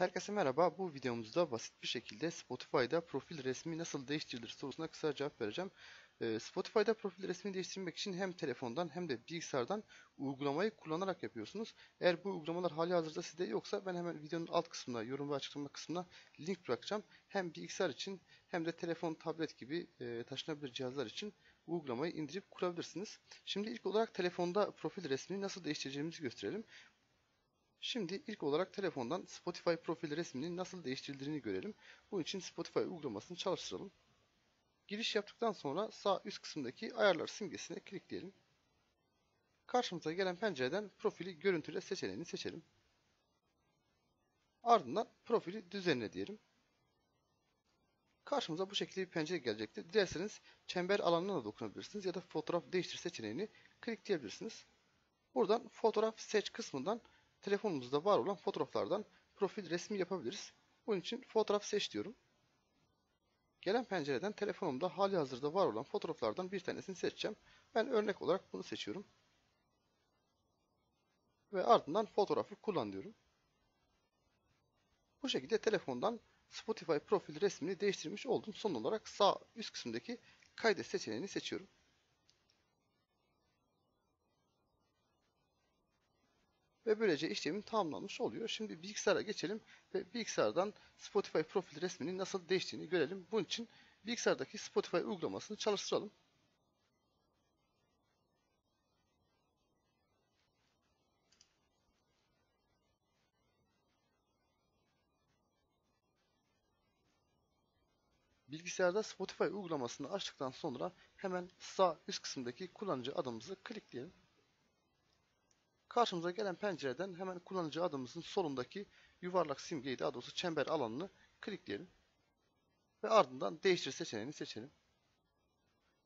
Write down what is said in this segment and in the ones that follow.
Herkese merhaba. Bu videomuzda basit bir şekilde Spotify'da profil resmi nasıl değiştirilir sorusuna kısa cevap vereceğim. Ee, Spotify'da profil resmini değiştirmek için hem telefondan hem de bilgisayardan uygulamayı kullanarak yapıyorsunuz. Eğer bu uygulamalar hali hazırda sizde yoksa ben hemen videonun alt kısmına, yorum ve açıklama kısmına link bırakacağım. Hem bilgisayar için hem de telefon, tablet gibi e, taşınabilir cihazlar için uygulamayı indirip kurabilirsiniz. Şimdi ilk olarak telefonda profil resmini nasıl değiştireceğimizi gösterelim. Şimdi ilk olarak telefondan Spotify profil resminin nasıl değiştirildiğini görelim. Bunun için Spotify uygulamasını çalıştıralım. Giriş yaptıktan sonra sağ üst kısımdaki ayarlar simgesine klikleyelim. Karşımıza gelen pencereden profili görüntüle seçeneğini seçelim. Ardından profili düzenle diyelim. Karşımıza bu şekilde bir pencere gelecektir. Dilerseniz çember alanına da dokunabilirsiniz ya da fotoğraf değiştir seçeneğini klikleyebilirsiniz. Buradan fotoğraf seç kısmından telefonumuzda var olan fotoğraflardan profil resmi yapabiliriz. Bunun için fotoğraf seç diyorum. Gelen pencereden telefonumda hali hazırda var olan fotoğraflardan bir tanesini seçeceğim. Ben örnek olarak bunu seçiyorum. Ve ardından fotoğrafı kullan diyorum. Bu şekilde telefondan Spotify profil resmini değiştirmiş oldum. Son olarak sağ üst kısımdaki kaydet seçeneğini seçiyorum. Ve böylece işlemim tamamlanmış oluyor. Şimdi bilgisayara geçelim ve bilgisayardan Spotify profil resminin nasıl değiştiğini görelim. Bunun için bilgisayardaki Spotify uygulamasını çalıştıralım. Bilgisayarda Spotify uygulamasını açtıktan sonra hemen sağ üst kısımdaki kullanıcı adımızı klikleyelim. Karşımıza gelen pencereden hemen kullanıcı adımızın solundaki yuvarlak simgeyi daha doğrusu çember alanını klikleyelim. Ve ardından değiştir seçeneğini seçelim.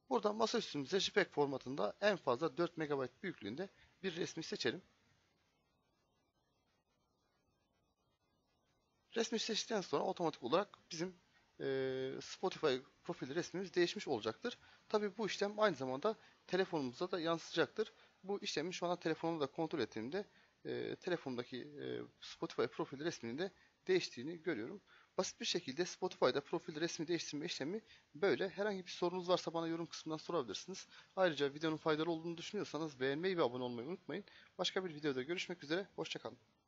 Burada masaüstümüze JPEG formatında en fazla 4 MB büyüklüğünde bir resmi seçelim. Resmi seçtikten sonra otomatik olarak bizim e, Spotify profil resmimiz değişmiş olacaktır. Tabi bu işlem aynı zamanda telefonumuza da yansıyacaktır. Bu işlemi şu anda telefonumda da kontrol ettiğimde e, telefondaki e, Spotify profil resminin de değiştiğini görüyorum. Basit bir şekilde Spotify'da profil resmi değiştirme işlemi böyle. Herhangi bir sorunuz varsa bana yorum kısmından sorabilirsiniz. Ayrıca videonun faydalı olduğunu düşünüyorsanız beğenmeyi ve abone olmayı unutmayın. Başka bir videoda görüşmek üzere. Hoşçakalın.